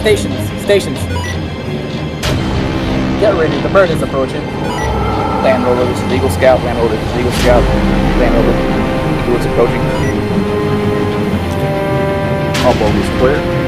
stations, stations. Get ready, the bird is approaching. Land Rover, this is Eagle Scout, Land Rover, this is Eagle Scout, Land Rover. Eagle approaching. All bogies clear.